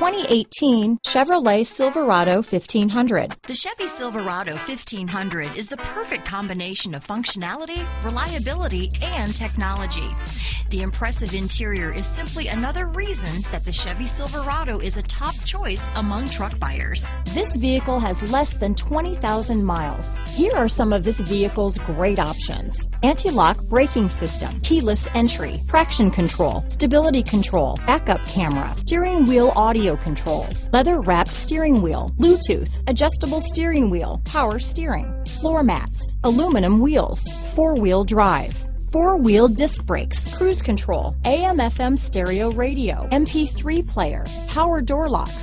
2018 Chevrolet Silverado 1500. The Chevy Silverado 1500 is the perfect combination of functionality, reliability, and technology. The impressive interior is simply another reason that the Chevy Silverado is a top choice among truck buyers. This vehicle has less than 20,000 miles. Here are some of this vehicle's great options. Anti-lock braking system, keyless entry, traction control, stability control, backup camera, steering wheel audio controls, leather wrapped steering wheel, Bluetooth, adjustable steering wheel, power steering, floor mats, aluminum wheels, four-wheel drive, four-wheel disc brakes, cruise control, AM FM stereo radio, MP3 player, power door locks,